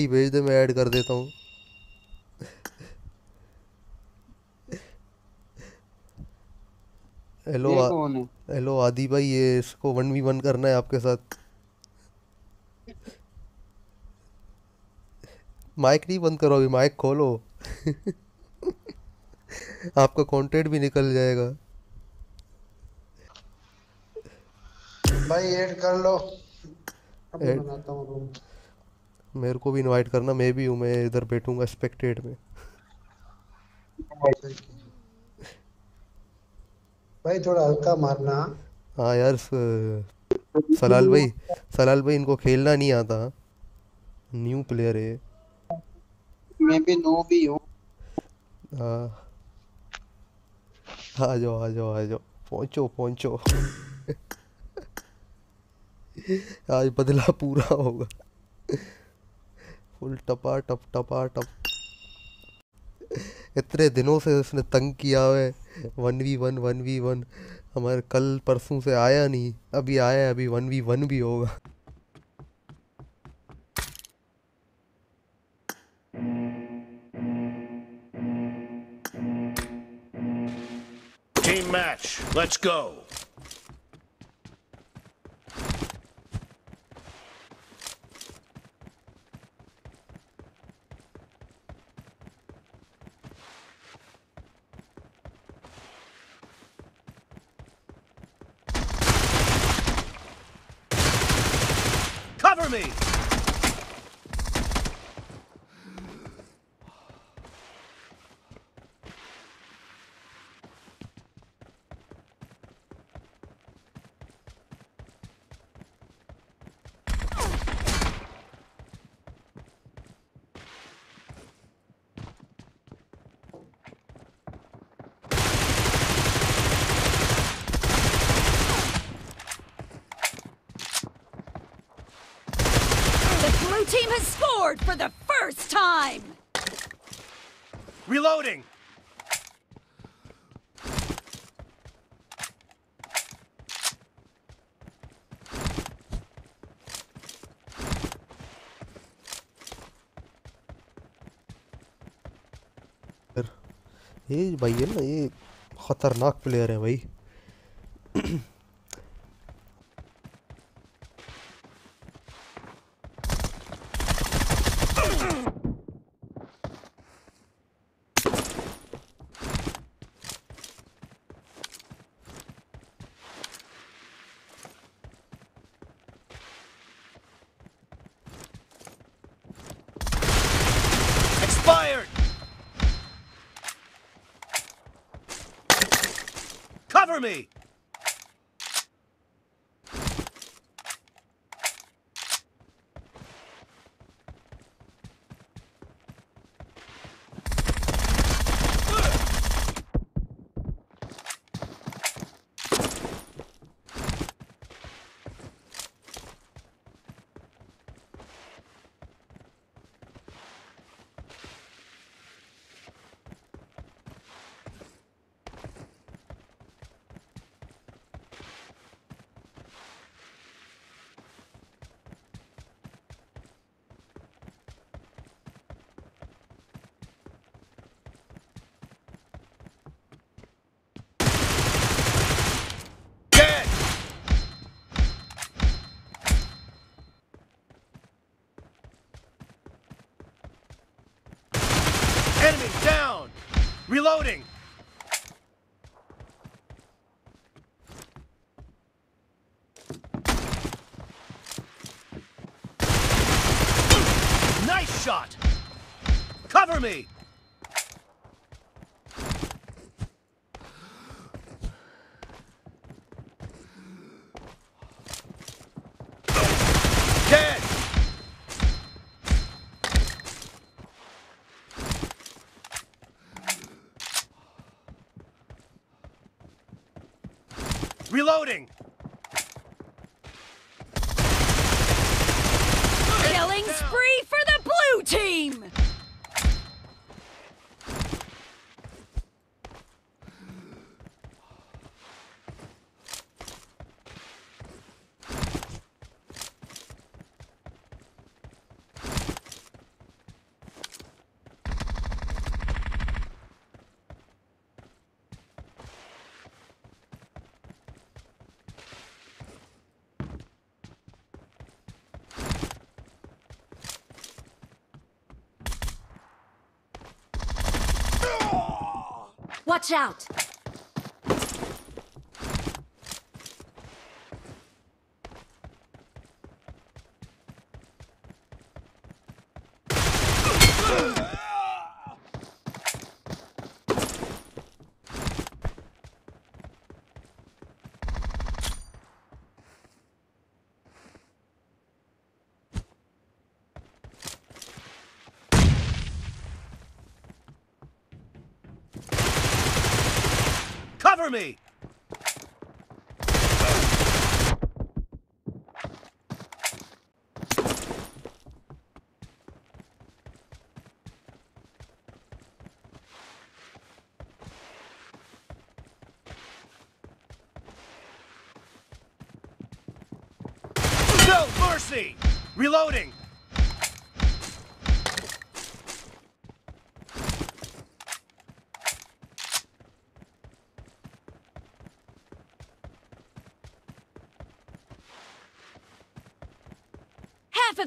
ID भेज दे मैं add कर देता हूँ। हेलो हेलो आदि भाई ये इसको वन वी वन करना है आपके साथ। माइक नहीं बंद करो अभी माइक खोलो। आपका कंटेंट भी निकल जाएगा। भाई ऐड कर लो अभी ऐड- बनाता हूँ रूम मेरे को भी इनवाइट करना मैं भी हूँ मैं इधर बैठूँगा स्पेक्टेट में। भाई थोड़ा हल्का मारना। हाँ यार स- सलाल भाई सलाल भाई इनको खेलना नहीं आता। न्यू प्लेयर है। मैं भी नो भी हूँ। हाँ। आ जाओ आ जाओ आ जाओ। पहुंचो पहुंचो। आज बदला पूरा होगा। फुल टपा, टप टपा, टप इतने दिनों से उसने तंग किया है one V one one V one हमारे कल परसों से आया नहीं, अभी आया अभी वन वी वन भी होगा Team match. Let's go. Me! The blue team has scored for the first time! Reloading! ये भाई है ना ये खतरनाक प्लेयर है भाई me! Reloading! Nice shot! Cover me! Reloading! Killing spree for the blue team! Watch out! Cover me! No mercy! Reloading! Half of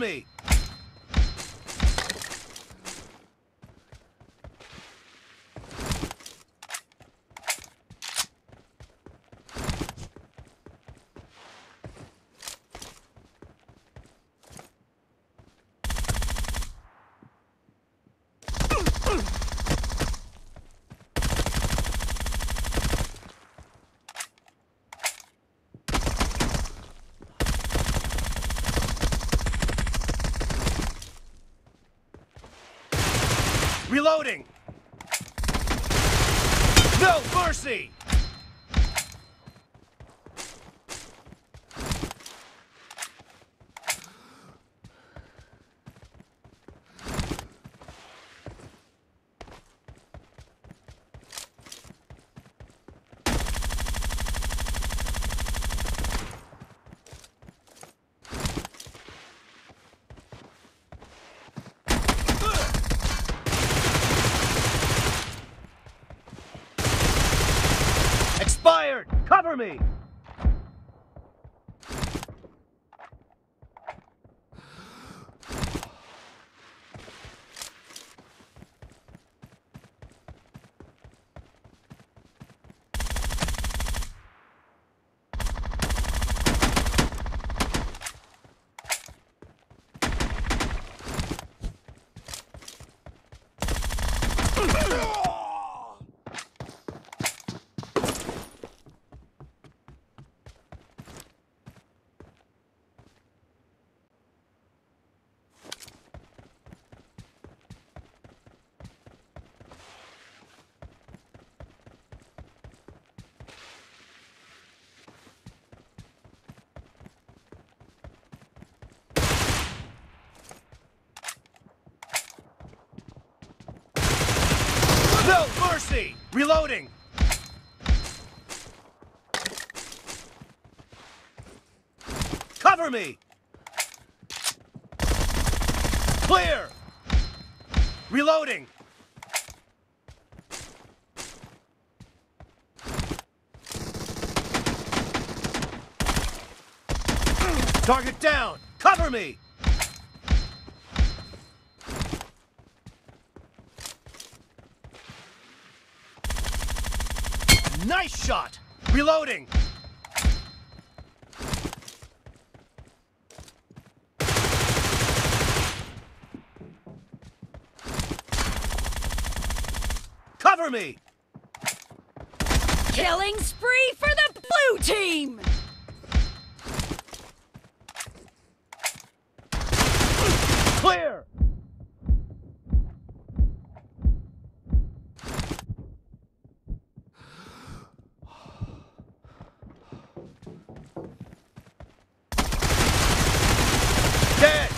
me! Reloading! No mercy! Cover me! No mercy! Reloading! Cover me! Clear! Reloading! Target down! Cover me! Nice shot! Reloading! Cover me! Killing spree for the blue team! Clear! Dead!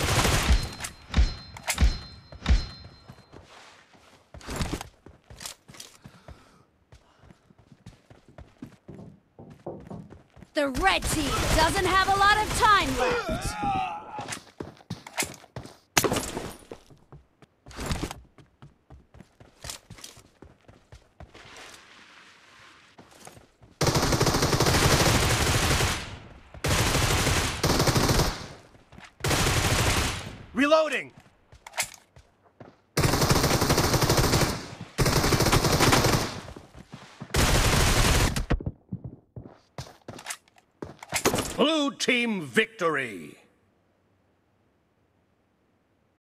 The red team doesn't have a lot of time left. Reloading! Blue team victory!